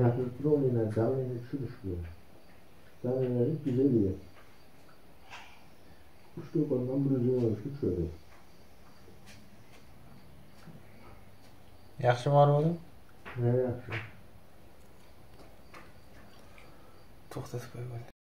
Yatırtır olayına dalını çürüşüyor. Dalını güzel yer. İşte ondan bir üzüm olmuş şöyle. Yaxshi bor bo'ldi. Ne yapsın? To'xtatib qo'yib